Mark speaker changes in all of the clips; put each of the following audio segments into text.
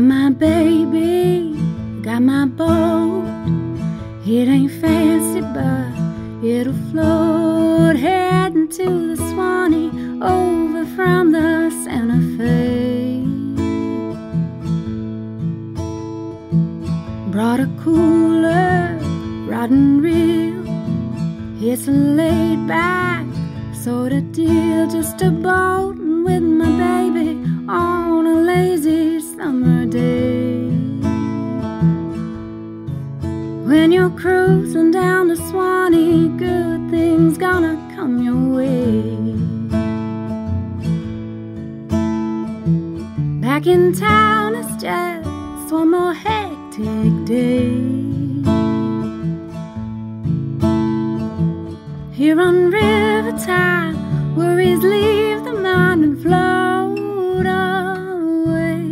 Speaker 1: baby, got my boat. It ain't fancy, but it'll float heading to the Suwannee over from the Santa Fe. Brought a cooler, rotten reel. It's a laid back sort of deal, just a boat with my baby on Back in town, it's just one more hectic day. Here on River Tide, worries leave the mind and float away.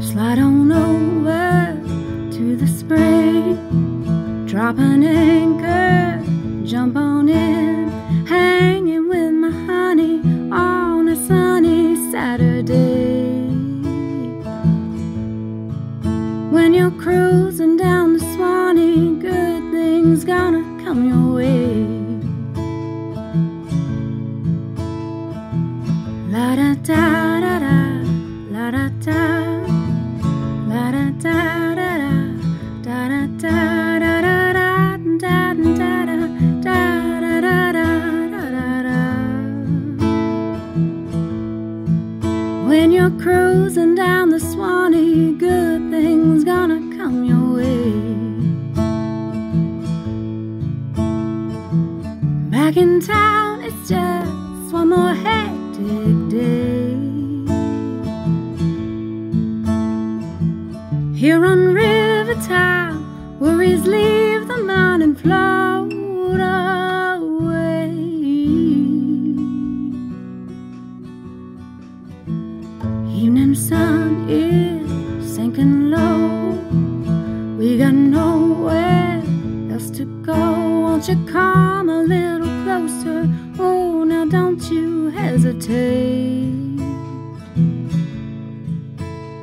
Speaker 1: Slide on over to the spring, drop an anchor, jump on in, When you're cruising down the Suwannee, good things gonna come your way. La da da da da, la da da, la da da da da, da da da. When you're cruising down the Suwannee, good thing gonna come your way. Back in town, it's just one more hectic day. Here on River Town, worries leave the mind and float away. Evening sun is sinking low. We got nowhere else to go. Won't you come a little closer? Oh, now don't you hesitate.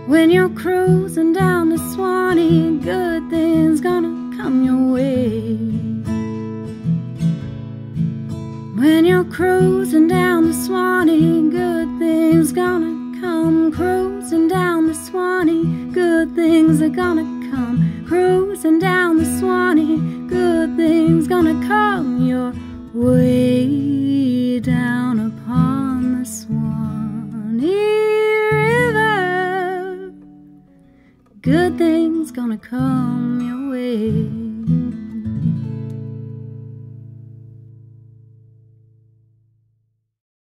Speaker 1: When you're cruising down the Suwannee, good things gonna come your way. When you're cruising down the Suwannee, good things gonna come. Cruising down the Suwannee, good things are gonna come. Cruising down the Suwannee, good things gonna come your way down upon the Swanee River. Good things gonna come your way.